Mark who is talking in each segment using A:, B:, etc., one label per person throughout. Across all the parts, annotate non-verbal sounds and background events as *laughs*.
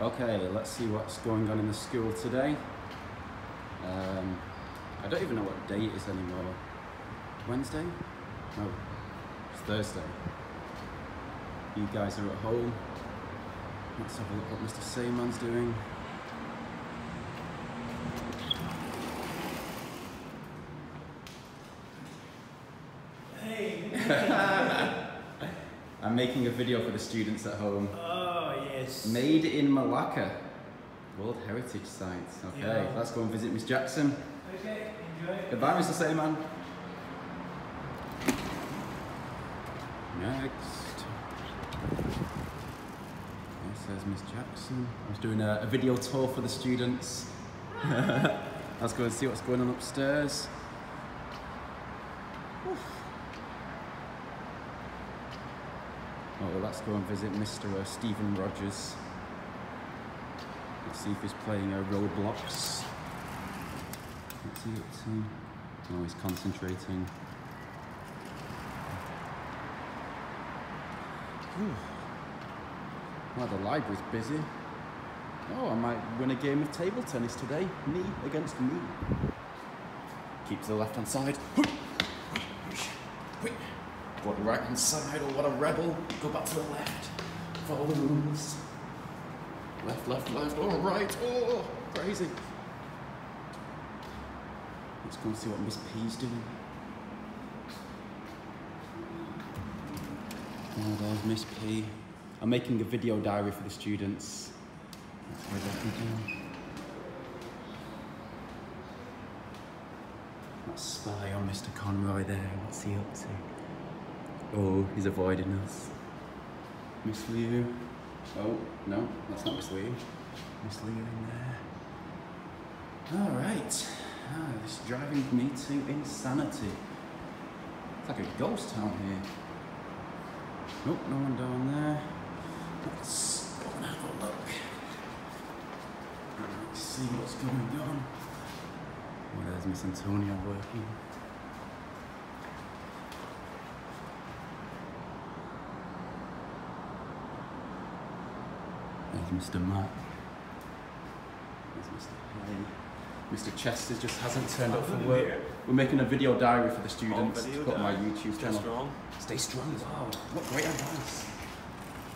A: Okay, let's see what's going on in the school today. Um, I don't even know what day it is anymore. Wednesday? No, it's Thursday. You guys are at home. Let's have a look what Mr. Seaman's doing.
B: Hey. *laughs* *laughs*
A: I'm making a video for the students at home.
B: Oh yes.
A: Made in Malacca. World Heritage Site. Okay,
B: Yeah.
A: let's go and visit Miss Jackson.
B: Okay, enjoy.
A: Goodbye, Mr. Sayman. Next. Yes, says Miss Jackson. I was doing a, a video tour for the students. *laughs* Let's go and see what's going on upstairs. Oh, well, let's go and visit Mr. uh, Stephen Rogers. Let's see if he's playing uh, Roblox. What's he? Oh, he's concentrating. Whew. Well, the library's busy. Oh, I might win a game of table tennis today. Me against me. Keep to the left hand side. To the right hand side, oh what a rebel. Go back to the left. Follow the rules. Left, left, left, oh right, oh crazy. Let's go and see what Miss P's doing. Oh, there's Miss P. I'm making a video diary for the students. That's do. Let's spy on Mr. Conroy there. What's he up to? Oh, he's avoiding us. Miss Liu. Oh, no, that's not Miss Liu. Miss Liu in there. All right. Ah, this driving me to insanity. It's like a ghost town here. Nope, no one down there. Let's go and have a look. Let's see what's going on. Oh, there's Miss Antonia working. There's Mr. Matt. There's Mr. Hay. Mr. Chester just hasn't turned up for work. We're making a video diary for the students to put on my
C: diary.
A: YouTube
C: Stay
A: channel.
C: strong.
A: Stay strong. Wow, what great advice.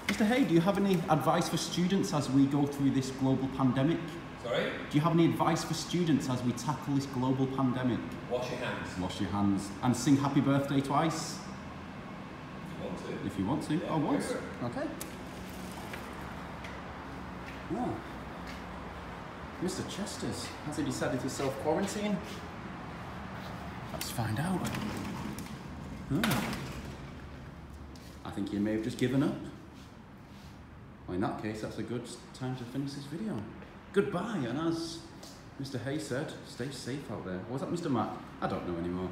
A: Mr. Hay, do you have any advice for students as we go through this global pandemic?
C: Sorry?
A: Do you have any advice for students as we tackle this global pandemic?
C: Wash your hands
A: Wash your hands and sing happy birthday twice
C: if you want to.
A: if you want to.
C: Yeah,
A: oh, once.
C: go
A: Okay. Mr. Chesters, has he decided to self quarantine? Let's find out. Ah. I think he may have just given up. Well, in that case, that's a good time to finish this video. Goodbye, and as Mr. Hay said, stay safe out there. Or was that Mr. Matt? I don't know anymore.